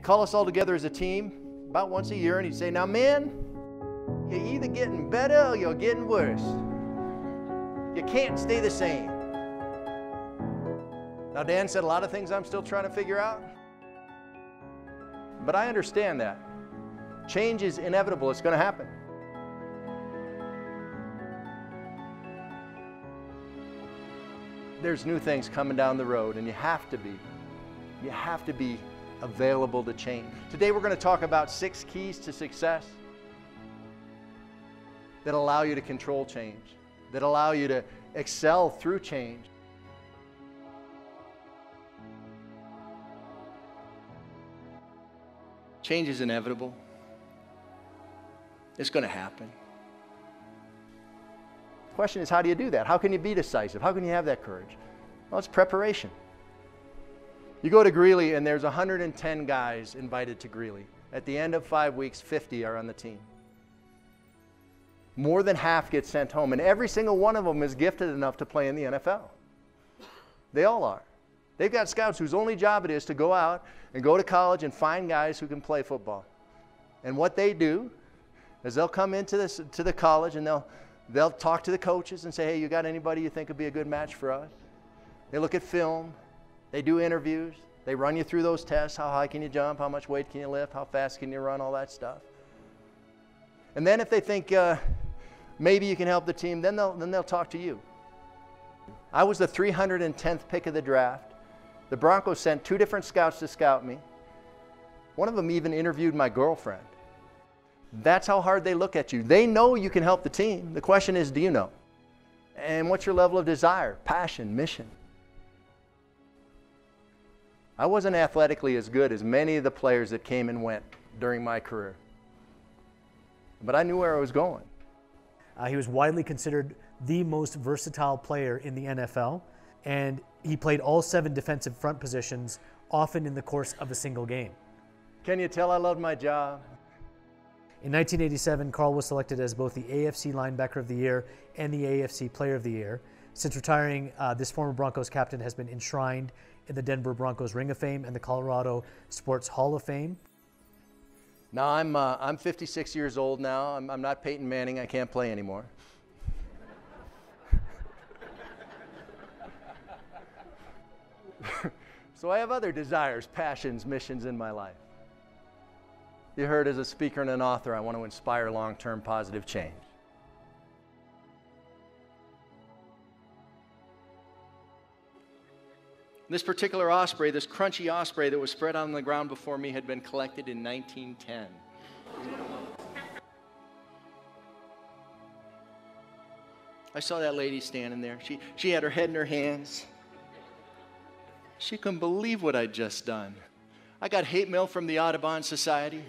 He'd call us all together as a team about once a year and he'd say, Now, men, you're either getting better or you're getting worse. You can't stay the same. Now, Dan said a lot of things I'm still trying to figure out. But I understand that. Change is inevitable, it's going to happen. There's new things coming down the road, and you have to be. You have to be available to change. Today, we're going to talk about six keys to success that allow you to control change, that allow you to excel through change. Change is inevitable. It's going to happen. The question is, how do you do that? How can you be decisive? How can you have that courage? Well, it's preparation. You go to Greeley, and there's 110 guys invited to Greeley. At the end of five weeks, 50 are on the team. More than half get sent home, and every single one of them is gifted enough to play in the NFL. They all are. They've got scouts whose only job it is to go out and go to college and find guys who can play football. And what they do is they'll come into this to the college and they'll they'll talk to the coaches and say, "Hey, you got anybody you think would be a good match for us?" They look at film, they do interviews, they run you through those tests, how high can you jump, how much weight can you lift, how fast can you run, all that stuff. And then if they think uh, maybe you can help the team, then they'll then they'll talk to you. I was the 310th pick of the draft. The Broncos sent two different scouts to scout me. One of them even interviewed my girlfriend. That's how hard they look at you. They know you can help the team. The question is, do you know? And what's your level of desire, passion, mission? I wasn't athletically as good as many of the players that came and went during my career. But I knew where I was going. Uh, he was widely considered the most versatile player in the NFL and he played all seven defensive front positions, often in the course of a single game. Can you tell I loved my job? In 1987, Karl was selected as both the AFC Linebacker of the Year and the AFC Player of the Year. Since retiring, uh, this former Broncos captain has been enshrined in the Denver Broncos Ring of Fame and the Colorado Sports Hall of Fame. Now, I'm, uh, I'm 56 years old now. I'm, I'm not Peyton Manning. I can't play anymore. so I have other desires, passions, missions in my life. You heard as a speaker and an author, I want to inspire long term positive change. This particular osprey, this crunchy osprey that was spread on the ground before me, had been collected in 1910. I saw that lady standing there. She, she had her head in her hands. She couldn't believe what I'd just done. I got hate mail from the Audubon Society.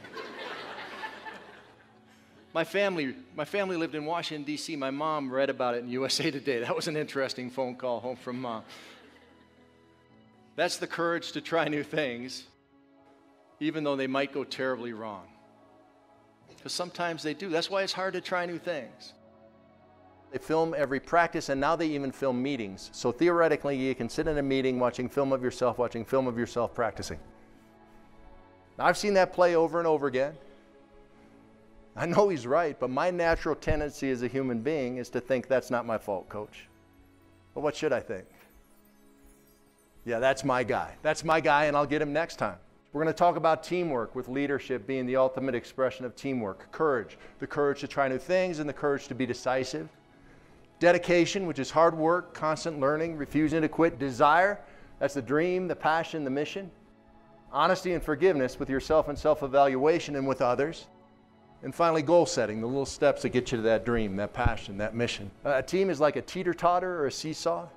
my family, my family lived in Washington, D.C. My mom read about it in USA Today. That was an interesting phone call home from mom. That's the courage to try new things, even though they might go terribly wrong. Because sometimes they do. That's why it's hard to try new things. They film every practice, and now they even film meetings. So theoretically, you can sit in a meeting watching film of yourself, watching film of yourself practicing. Now, I've seen that play over and over again. I know he's right, but my natural tendency as a human being is to think that's not my fault, coach. But what should I think? Yeah, that's my guy. That's my guy, and I'll get him next time. We're going to talk about teamwork, with leadership being the ultimate expression of teamwork. Courage, the courage to try new things, and the courage to be decisive. Dedication, which is hard work, constant learning, refusing to quit. Desire, that's the dream, the passion, the mission. Honesty and forgiveness with yourself and self evaluation and with others. And finally, goal setting, the little steps that get you to that dream, that passion, that mission. A team is like a teeter totter or a seesaw.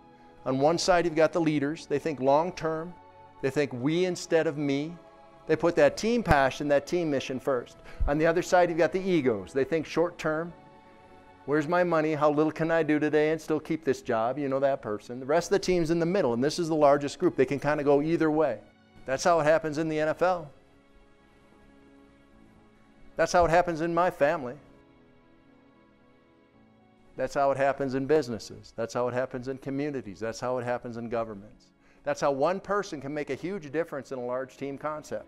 On one side, you've got the leaders. They think long term, they think we instead of me. They put that team passion, that team mission first. On the other side, you've got the egos. They think short term, Where's my money? How little can I do today and still keep this job? You know that person. The rest of the team's in the middle, and this is the largest group. They can kind of go either way. That's how it happens in the NFL. That's how it happens in my family. That's how it happens in businesses. That's how it happens in communities. That's how it happens in governments. That's how one person can make a huge difference in a large team concept.